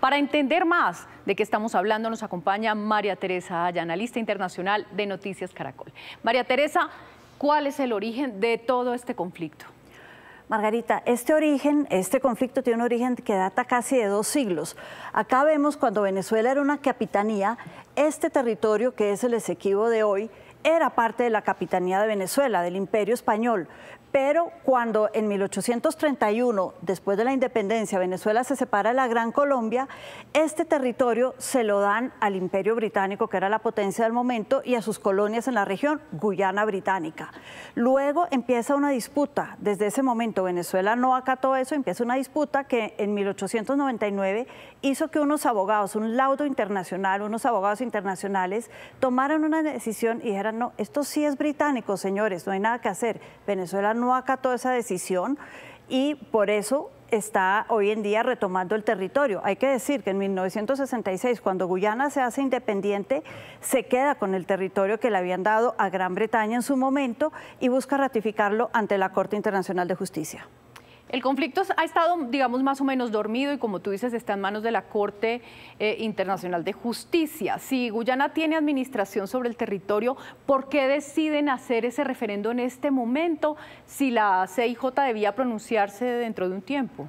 Para entender más de qué estamos hablando, nos acompaña María Teresa Aya, analista internacional de Noticias Caracol. María Teresa, ¿cuál es el origen de todo este conflicto? Margarita, este origen, este conflicto tiene un origen que data casi de dos siglos. Acá vemos cuando Venezuela era una capitanía, este territorio que es el Esequibo de hoy, era parte de la capitanía de Venezuela, del imperio español, pero cuando en 1831, después de la independencia, Venezuela se separa de la Gran Colombia, este territorio se lo dan al Imperio Británico, que era la potencia del momento, y a sus colonias en la región, Guyana Británica. Luego empieza una disputa. Desde ese momento Venezuela no acató eso, empieza una disputa que en 1899 hizo que unos abogados, un laudo internacional, unos abogados internacionales, tomaran una decisión y dijeran, no, esto sí es británico, señores, no hay nada que hacer. Venezuela no acató esa decisión y por eso está hoy en día retomando el territorio. Hay que decir que en 1966, cuando Guyana se hace independiente, se queda con el territorio que le habían dado a Gran Bretaña en su momento y busca ratificarlo ante la Corte Internacional de Justicia. El conflicto ha estado, digamos, más o menos dormido y como tú dices, está en manos de la Corte eh, Internacional de Justicia. Si Guyana tiene administración sobre el territorio, ¿por qué deciden hacer ese referendo en este momento si la CIJ debía pronunciarse dentro de un tiempo?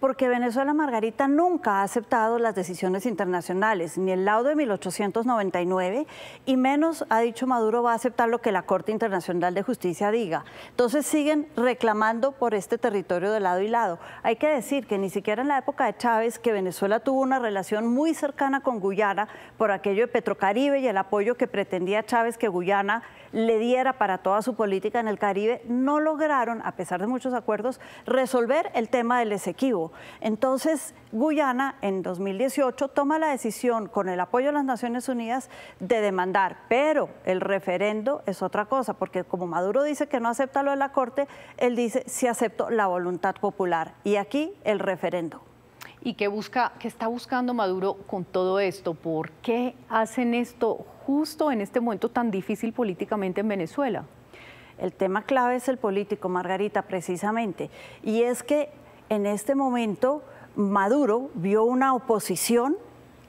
Porque Venezuela Margarita nunca ha aceptado las decisiones internacionales, ni el laudo de 1899, y menos ha dicho Maduro va a aceptar lo que la Corte Internacional de Justicia diga. Entonces siguen reclamando por este territorio de lado y lado. Hay que decir que ni siquiera en la época de Chávez, que Venezuela tuvo una relación muy cercana con Guyana por aquello de Petrocaribe y el apoyo que pretendía Chávez que Guyana le diera para toda su política en el Caribe, no lograron, a pesar de muchos acuerdos, resolver el tema del Esequibo. Entonces, Guyana en 2018 toma la decisión, con el apoyo de las Naciones Unidas, de demandar, pero el referendo es otra cosa, porque como Maduro dice que no acepta lo de la Corte, él dice sí acepto la voluntad popular. Y aquí el referendo. ¿Y qué, busca, qué está buscando Maduro con todo esto? ¿Por qué hacen esto justo en este momento tan difícil políticamente en Venezuela? El tema clave es el político, Margarita, precisamente. Y es que en este momento Maduro vio una oposición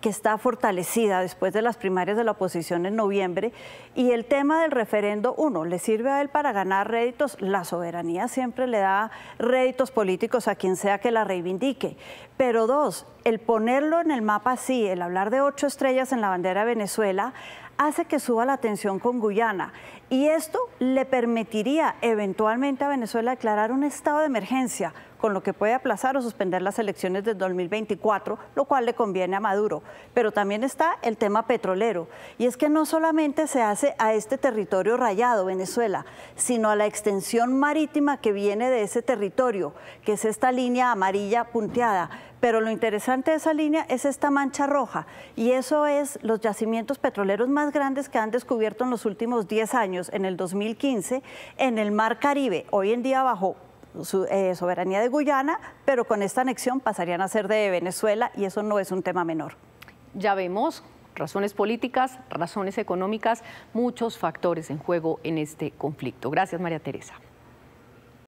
que está fortalecida después de las primarias de la oposición en noviembre. Y el tema del referendo, uno, le sirve a él para ganar réditos. La soberanía siempre le da réditos políticos a quien sea que la reivindique. Pero dos, el ponerlo en el mapa así, el hablar de ocho estrellas en la bandera de Venezuela, hace que suba la tensión con Guyana. Y esto le permitiría eventualmente a Venezuela declarar un estado de emergencia con lo que puede aplazar o suspender las elecciones del 2024, lo cual le conviene a Maduro. Pero también está el tema petrolero, y es que no solamente se hace a este territorio rayado, Venezuela, sino a la extensión marítima que viene de ese territorio, que es esta línea amarilla punteada. Pero lo interesante de esa línea es esta mancha roja, y eso es los yacimientos petroleros más grandes que han descubierto en los últimos 10 años, en el 2015, en el Mar Caribe, hoy en día bajo eh, soberanía de Guyana, pero con esta anexión pasarían a ser de Venezuela y eso no es un tema menor. Ya vemos razones políticas, razones económicas, muchos factores en juego en este conflicto. Gracias, María Teresa.